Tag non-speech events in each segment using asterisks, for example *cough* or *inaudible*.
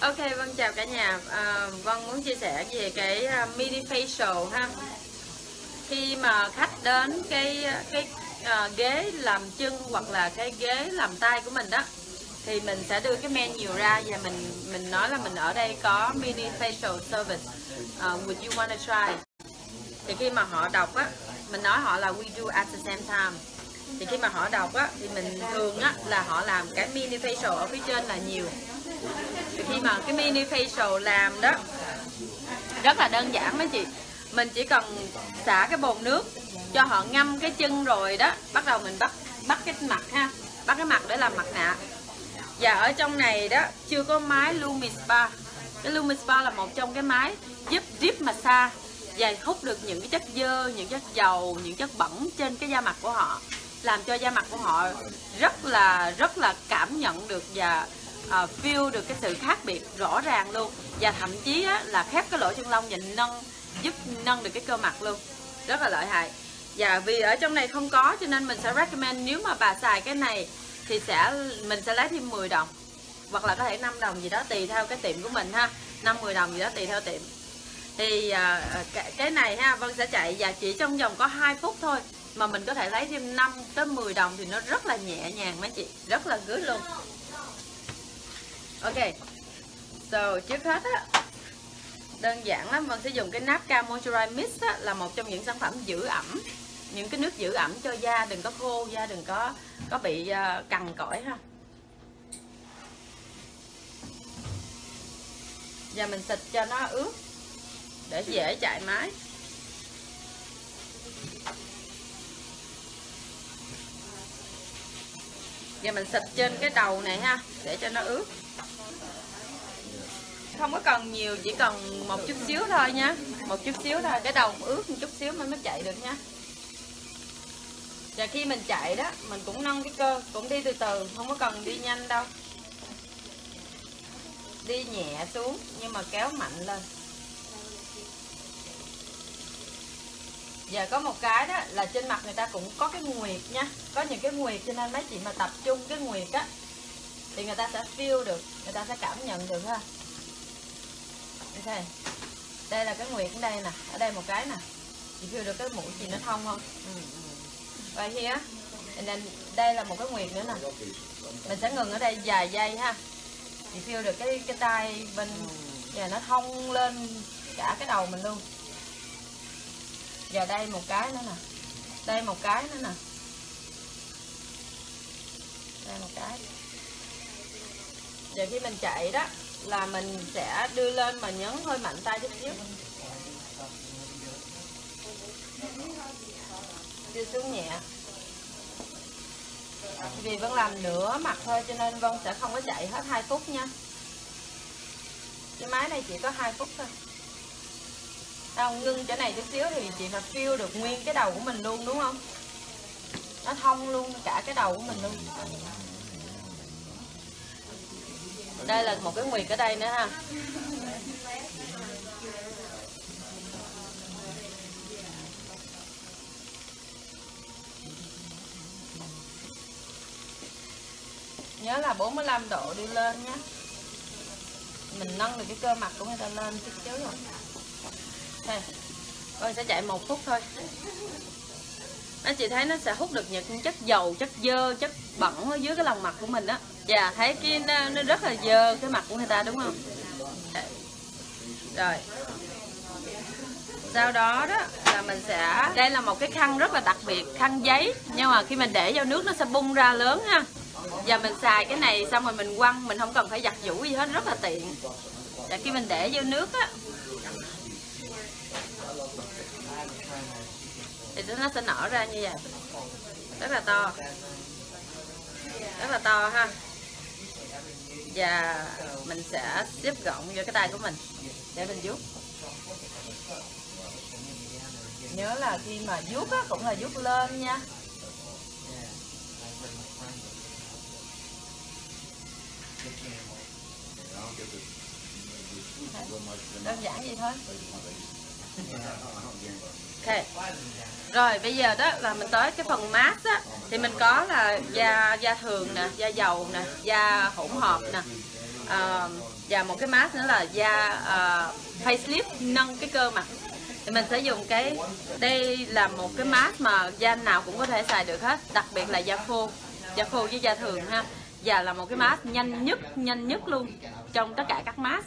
Ok, vâng chào cả nhà. À, Vân muốn chia sẻ về cái à, mini facial ha. Khi mà khách đến cái à, cái uh, ghế làm chân hoặc là cái ghế làm tay của mình đó thì mình sẽ đưa cái menu ra và mình mình nói là mình ở đây có mini facial service. Uh, would you wanna try? Thì khi mà họ đọc á, mình nói họ là we do at the same time. Thì khi mà họ đọc á thì mình thường á là họ làm cái mini facial ở phía trên là nhiều khi mà cái mini facial làm đó, rất là đơn giản mấy chị. Mình chỉ cần xả cái bồn nước cho họ ngâm cái chân rồi đó, bắt đầu mình bắt bắt cái mặt ha, bắt cái mặt để làm mặt nạ. Và ở trong này đó, chưa có máy Lumi Spa. Cái Lumi Spa là một trong cái máy giúp deep massage và hút được những cái chất dơ, những chất dầu, những chất bẩn trên cái da mặt của họ, làm cho da mặt của họ rất là rất là cảm nhận được và uh, feel được cái sự khác biệt rõ ràng luôn. Và thậm chí á, là khép cái lỗ chân lông và nâng giúp nâng được cái cơ mặt luôn. Rất là lợi hại. Và vì ở trong này không có cho nên mình sẽ recommend nếu mà bà xài cái này thì sẽ mình sẽ lấy thêm 10 đồng. Hoặc là có thể 5 đồng gì đó tùy theo cái tiệm của mình ha. 5 10 đồng gì đó tùy theo tiệm. Thì uh, cái này ha Vân sẽ chạy và chỉ trong vòng có 2 phút thôi mà mình có thể lấy thêm 5 tới 10 đồng thì nó rất là nhẹ nhàng mấy chị. Rất là good luôn ok. So trước hết á đơn giản lắm mình sẽ dùng cái Napka Moisturize Mist á, là một trong những sản phẩm giữ ẩm những cái nước giữ ẩm cho da đừng có khô da đừng có có bị uh, cằn cõi ha. Và mình xịt cho nó ướt để dễ chạy máy và mình xịt trên cái đầu này ha để cho nó ướt không có cần nhiều, chỉ cần một chút xíu thôi nha. Một chút xíu thôi, cái đầu ướt một chút xíu mới mới chạy được nha. Và khi mình chạy đó, mình cũng nâng cái cơ, cũng đi từ từ, không có cần đi nhanh đâu. Đi nhẹ xuống, nhưng mà kéo mạnh lên. Giờ có một cái đó là trên mặt người ta cũng có cái nguyệt nha. Có những cái nguyệt cho nên mấy chị mà tập trung cái nguyệt á, Thì người ta sẽ feel được, Người ta sẽ cảm nhận được ha. Ok Đây là cái nguyệt ở đây nè, Ở đây một cái nè. Chị feel được cái mũi chị nó thông không? Ừ. ừ. Right here. Đây là một cái nguyệt nữa nè. Mình sẽ ngừng ở đây vài giây ha. Chị feel được cái cái tay bên Và nó thông lên cả cái đầu mình luôn. Giờ đây một cái nữa nè. Đây một cái nữa nè. Đây một cái. Giờ khi mình chạy đó là mình sẽ đưa lên mà nhấn hơi mạnh tay chút xíu. Đưa xuống nhẹ. Vì Vân làm nửa mặt thôi Cho nên Vân sẽ không có chạy hết 2 phút nha. Cái máy này chỉ có 2 phút thôi. Tao ngưng chỗ này chút xíu thì chị phải phiêu được nguyên cái đầu của mình luôn, đúng không? Nó thông luôn cả cái đầu của mình luôn đây là một cái nguyệt ở đây nữa ha. Nhớ là 45 độ đi lên nhé mình nâng được cái cơ mặt của người ta lên chút xíu rồi. Đây, con sẽ chạy một phút thôi. Anh chị thấy nó sẽ hút được những chất dầu, chất dơ, chất bẩn ở dưới cái lòng mặt của mình á dạ thấy cái nó, nó rất là dơ cái mặt của người ta đúng không? Dạ. Rồi. Sau đó đó là mình sẽ đây là một cái khăn rất là đặc biệt khăn giấy. Nhưng mà khi mình để vào nước nó sẽ bung ra lớn ha. Và mình xài cái này xong rồi mình quăng mình không cần phải giặt giũ gì hết rất là tiện. Và khi mình để vô nước á thì nó sẽ nở ra như vậy. Rất là to. Rất là to ha và mình sẽ xếp gọn vô cái tay của mình. Để mình vuốt. Nhớ là khi mà vuốt á, cũng là vuốt lên nha. Đơn giản vậy thôi *laughs* ok. Rồi bây giờ đó là mình tới cái phần mát á thì mình có là da da thường nè da dầu nè da hỗn hợp nè. À, và một cái mask nữa là da uh, facelift nâng cái cơ mặt. Thì mình sẽ dùng cái đây là một cái mask mà da nào cũng có thể xài được hết đặc biệt là da khô da khô với da thường ha. Và là một cái mask nhanh nhất nhanh nhất luôn trong tất cả các mask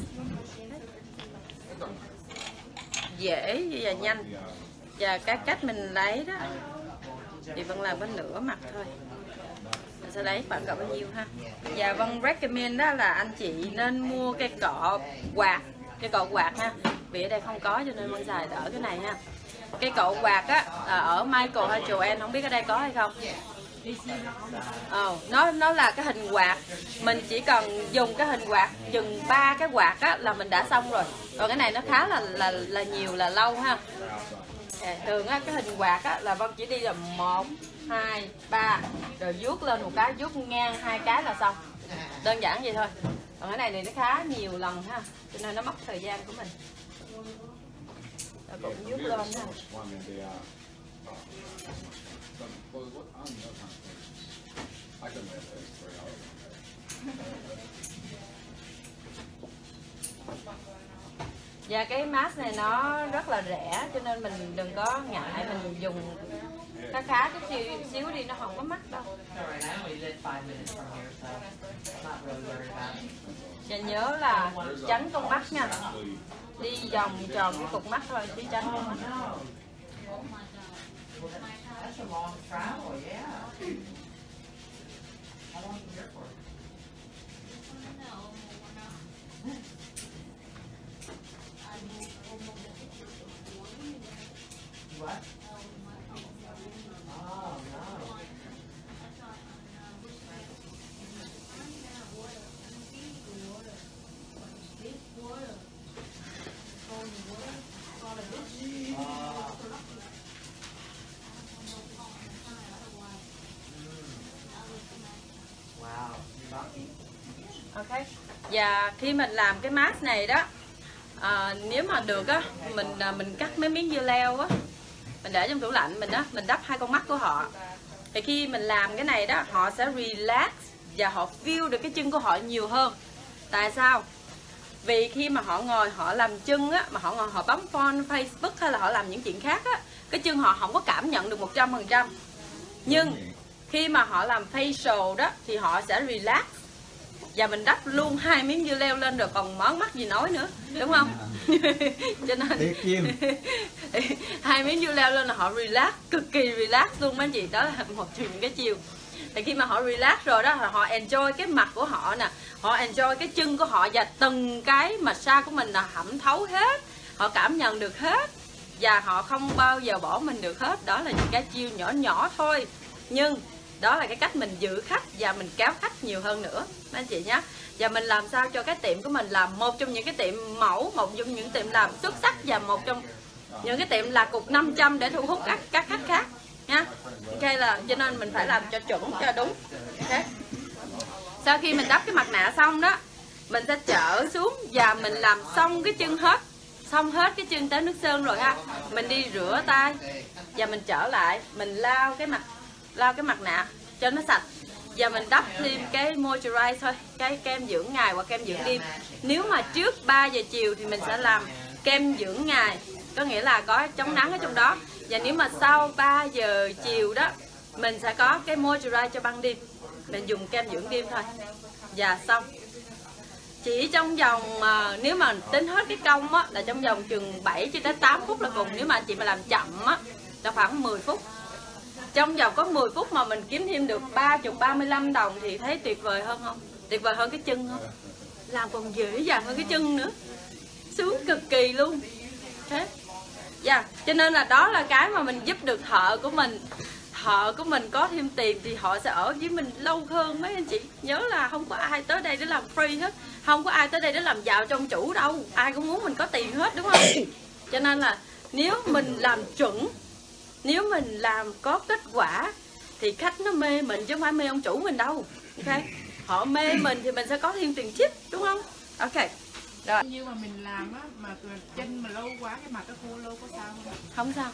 dễ và nhanh và cái cách mình lấy đó thì vẫn làm bên nửa mặt thôi. Mình sẽ lấy khoảng cỡ bao nhiêu ha? Và vân recommend đó là anh chị nên mua cái cọ quạt cái cọ quạt ha. Vì ở đây không có cho nên vân xài đỡ cái này ha. Cái cọ quạt á ở Michael hay Joanne không biết ở đây có hay không? Oh, nó nó là cái hình quạt. Mình chỉ cần dùng cái hình quạt chừng ba cái quạt á là mình đã xong rồi. Còn cái này nó khá là là là nhiều là lâu ha thường á cái hình quạt á là vân chỉ đi là một hai ba rồi vuốt lên một cái vuốt ngang hai cái là xong. Đơn giản vậy thôi. Còn cái này thì nó khá nhiều lần ha cho nên nó mất thời gian của mình. Rồi cũng vuốt lên ha và cái mask này nó rất là rẻ cho nên mình đừng có ngại mình dùng. Khá khá chút xíu, xíu đi nó không có mắc đâu. Và nhớ là tránh con mắt nha. Đi vòng tròn cái cục mắt thôi chứ tránh con mắt. That's What? Oh, no. ok và khi mình làm cái mask này đó à, nếu mà được á mình à, mình cắt mấy miếng dưa leo á mình để trong tủ lạnh mình á mình đắp hai con mắt của họ. Thì khi mình làm cái này đó họ sẽ relax và họ feel được cái chân của họ nhiều hơn. Tại sao? Vì khi mà họ ngồi họ làm chân á mà họ ngồi họ bấm phone facebook hay là họ làm những chuyện khác á cái chân họ không có cảm nhận được một trăm phần trăm. Nhưng khi mà họ làm facial đó thì họ sẽ relax. Và mình đắp luôn hai miếng dưa leo lên rồi còn món mắt gì nói nữa đúng không *laughs* cho nên *laughs* hai miếng dưa leo lên là họ relax cực kỳ relax luôn mấy anh chị. Đó là một trong những cái chiều. Thì khi mà họ relax rồi đó họ enjoy cái mặt của họ nè. Họ enjoy cái chân của họ và từng cái massage của mình là hẩm thấu hết. Họ cảm nhận được hết. Và họ không bao giờ bỏ mình được hết. Đó là những cái chiêu nhỏ nhỏ thôi. Nhưng đó là cái cách mình giữ khách và mình kéo khách nhiều hơn nữa. Mấy anh chị nhé và mình làm sao cho cái tiệm của mình là một trong những cái tiệm mẫu, một trong những tiệm làm xuất sắc và một trong những cái tiệm là cục 500 để thu hút các các khách khác nha ok, là cho nên mình phải làm cho chuẩn, cho đúng. Okay. sau khi mình đắp cái mặt nạ xong đó, mình sẽ trở xuống và mình làm xong cái chân hết, xong hết cái chân tới nước sơn rồi ha. Mình đi rửa tay và mình trở lại, mình lau cái mặt, lau cái mặt nạ cho nó sạch và mình đắp thêm cái moisturize thôi, cái kem dưỡng ngày hoặc kem dưỡng đêm. Nếu mà trước 3 giờ chiều thì mình sẽ làm kem dưỡng ngày, có nghĩa là có chống nắng ở trong đó. Và nếu mà sau 3 giờ chiều đó, mình sẽ có cái moisturize cho ban đêm. Mình dùng kem dưỡng đêm thôi. Và xong. Chỉ trong vòng mà nếu mà tính hết cái công á, là trong vòng chừng 7 cho tới 8 phút là cùng. Nếu mà anh chị mà làm chậm á, là khoảng 10 phút trong vòng có 10 phút mà mình kiếm thêm được 30 35 đồng thì thấy tuyệt vời hơn không? Tuyệt vời hơn cái chân không? Làm còn dễ dàng hơn cái chân nữa. Sướng cực kỳ luôn. Thế. Dạ yeah. cho nên là đó là cái mà mình giúp được thợ của mình. Thợ của mình có thêm tiền thì họ sẽ ở với mình lâu hơn mấy anh chị. Nhớ là không có ai tới đây để làm free hết. Không có ai tới đây để làm giàu trong chủ đâu. Ai cũng muốn mình có tiền hết, đúng không? Cho nên là nếu mình làm chuẩn nếu mình làm có kết quả thì khách nó mê mình chứ không phải mê ông chủ mình đâu ok? Họ mê mình thì mình sẽ có thêm tiền tip đúng không? Ok rồi. Như mà mình làm á mà chân mà lâu quá cái mặt nó khô lâu có sao không? Không sao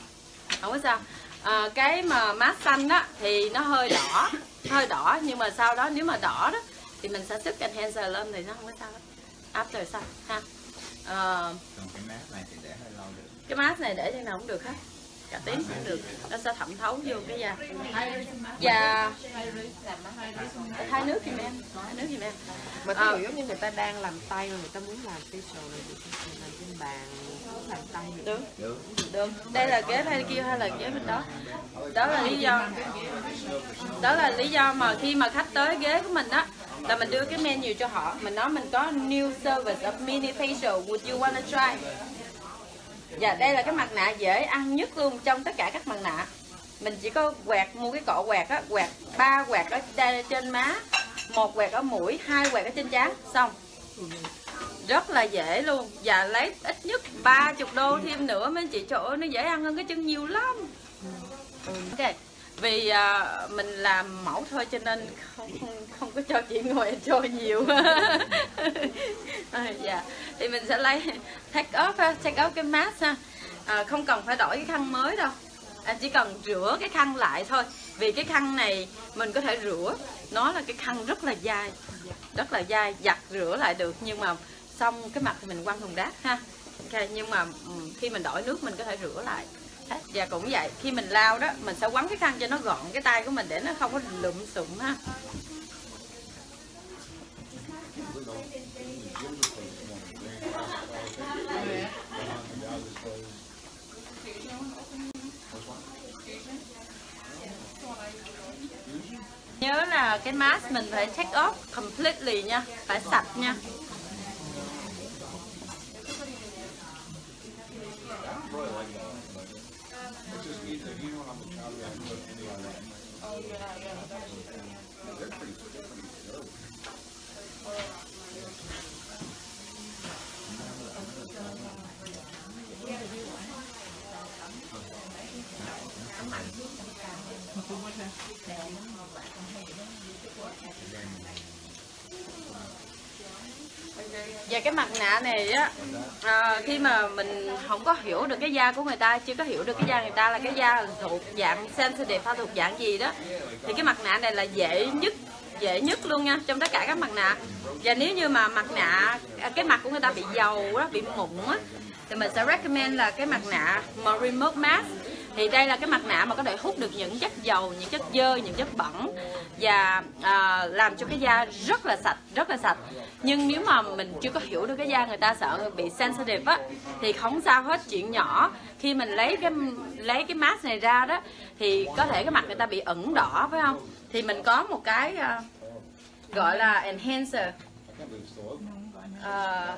không có sao. À, cái mà mát xanh á thì nó hơi đỏ hơi đỏ nhưng mà sau đó nếu mà đỏ đó thì mình sẽ sức enhancer lên thì nó không có sao. Hết after xong ha? Ờ, còn cái mát này thì để hơi lâu được. cái mask này để trên nào cũng được hết cả tiếng cũng được. Nó sẽ thẩm thấu vô cái da. Và hai nước thì em hai nước thì em mà Ờ. ví dụ giống như người ta đang làm tay mà người ta muốn làm facial này thì làm trên bàn làm tay được. Được. Đây là ghế hay kia hay là ghế bên đó? Đó là lý do. Đó là lý do mà khi mà khách tới ghế của mình á là mình đưa cái menu cho họ. Mình nói mình có new service of mini facial. Would you wanna try dạ đây là cái mặt nạ dễ ăn nhất luôn trong tất cả các mặt nạ. Mình chỉ có quẹt mua cái cọ quẹt á quẹt ba quẹt ở đây trên má, một quẹt ở mũi, hai quẹt ở trên trán. Xong. Rất là dễ luôn. Và lấy ít nhất 30 đô thêm nữa mấy chị chỗ nó dễ ăn hơn cái chân nhiều lắm. Ok vì uh, mình làm mẫu thôi cho nên không không, không có cho chị ngồi cho nhiều. À, *laughs* dạ. Thì mình sẽ lấy take off ha, take off cái mask ha. À, không cần phải đổi cái khăn mới đâu. À, chỉ cần rửa cái khăn lại thôi. Vì cái khăn này mình có thể rửa. Nó là cái khăn rất là dai rất là dai. Giặt rửa lại được. Nhưng mà xong cái mặt thì mình quăng thùng rác ha. Ok nhưng mà khi mình đổi nước mình có thể rửa lại và cũng vậy. Khi mình lau đó, mình sẽ quấn cái khăn cho nó gọn cái tay của mình để nó không có lụm sụm ha. Nhớ là cái mask mình phải take off completely nha, phải sạch nha. Và cái mặt nạ này á à, khi mà mình không có hiểu được cái da của người ta chưa có hiểu được cái da người ta là cái da thuộc dạng sensitive hay thuộc dạng gì đó thì cái mặt nạ này là dễ nhất dễ nhất luôn nha trong tất cả các mặt nạ. Và nếu như mà mặt nạ cái mặt của người ta bị dầu đó bị mụn á thì mình sẽ recommend là cái mặt nạ mà remote mask. Thì đây là cái mặt nạ mà có thể hút được những chất dầu những chất dơ những chất bẩn. Và à, làm cho cái da rất là sạch rất là sạch. Nhưng nếu mà mình chưa có hiểu được cái da người ta sợ bị sensitive á thì không sao hết chuyện nhỏ. Khi mình lấy cái lấy cái mask này ra đó thì có thể cái mặt người ta bị ửng đỏ phải không? Thì mình có một cái à, gọi là enhancer. Ờ,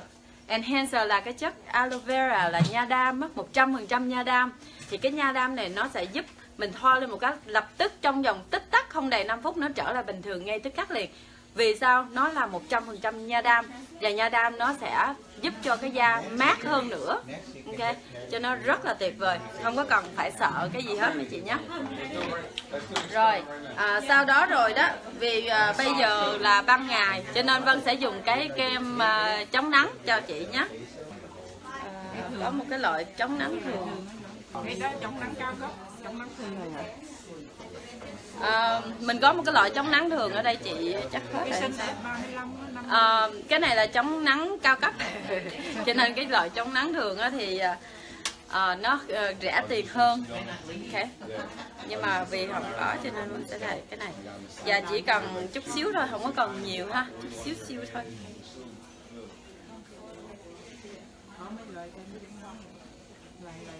enhancer là cái chất aloe vera là nha đam mất 100% nha đam. Thì cái nha đam này nó sẽ giúp mình thoa lên một cái lập tức trong vòng tích tắc không đầy 5 phút, nó trở lại bình thường ngay tức khắc liền vì sao? Nó là 100% nha đam và nha đam nó sẽ giúp cho cái da mát hơn nữa. Ok? Cho nó rất là tuyệt vời. Không có cần phải sợ cái gì hết mấy chị nhé. Rồi à, sau đó rồi đó vì à, bây giờ là ban ngày cho nên vân sẽ dùng cái kem à, chống nắng cho chị nhé. À, có một cái loại chống nắng thường cái đó chống nắng cao cấp chống nắng thường à, mình có một cái loại chống nắng thường ở đây chị chắc hết cái rồi xinh đẹp 35 á, năm À, cái này là chống nắng cao cấp. *laughs* Cho nên cái loại chống nắng thường thì à, nó à, rẻ tiền hơn. Ok. Nhưng mà vì không có cho nên mình sẽ xài cái này. Và chỉ cần chút xíu thôi không có cần nhiều ha. Chút xíu xíu thôi có mấy loại cái loại loại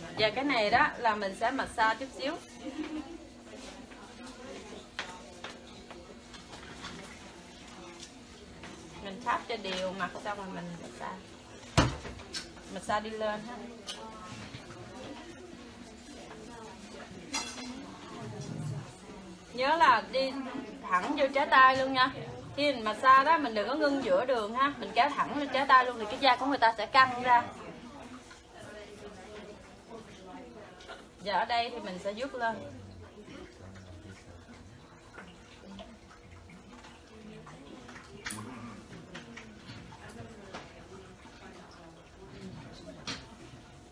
cái và cái này đó là mình sẽ massage chút xíu. Mình tháp cho đều mặt xong rồi mình massage. Massage đi lên ha. Nhớ là đi thẳng vô trái tay luôn nha. Khi mình massage đó, mình đừng có ngưng giữa đường ha. Mình kéo thẳng lên trái tay luôn thì cái da của người ta sẽ căng ra. Và ở đây thì mình sẽ vuốt lên.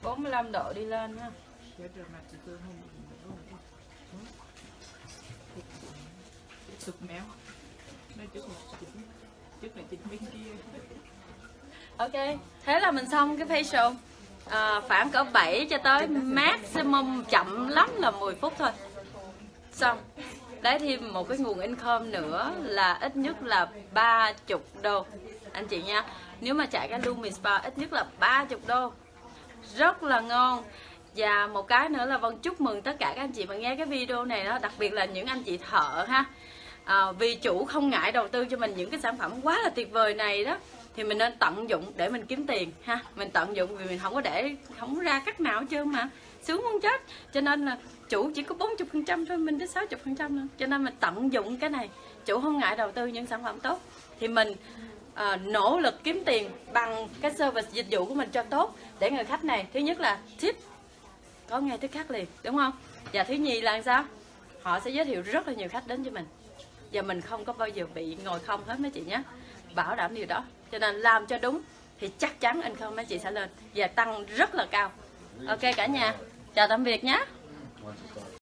Bốn mươi lăm độ đi lên ha tục méo. Chút một chút chức là chính bên kia. Ok thế là mình xong cái facial à, khoảng cỡ 7 cho tới maximum chậm lắm là 10 phút thôi. Xong lấy thêm một cái nguồn income nữa là ít nhất là 30 đô. Anh chị nha nếu mà chạy cái Lumi Spa ít nhất là 30 đô. Rất là ngon. Và một cái nữa là Vân chúc mừng tất cả các anh chị mà nghe cái video này đó đặc biệt là những anh chị thợ ha. À, vì chủ không ngại đầu tư cho mình những cái sản phẩm quá là tuyệt vời này đó thì mình nên tận dụng để mình kiếm tiền ha. Mình tận dụng vì mình không có để không ra cách nào hết trơn mà. Sướng muốn chết. Cho nên là chủ chỉ có 40 phần trăm thôi mình tới 60 phần trăm nữa cho nên mình tận dụng cái này. Chủ không ngại đầu tư những sản phẩm tốt. Thì mình à, nỗ lực kiếm tiền bằng cái service dịch vụ của mình cho tốt để người khách này thứ nhất là tip có ngay tới khách liền đúng không? Và thứ nhì là sao? Họ sẽ giới thiệu rất là nhiều khách đến cho mình. Và mình không có bao giờ bị ngồi không hết mấy chị nhé. Bảo đảm điều đó cho nên làm cho đúng thì chắc chắn income mấy chị sẽ lên. Và tăng rất là cao. Ok cả nhà. Chào tạm biệt nhé.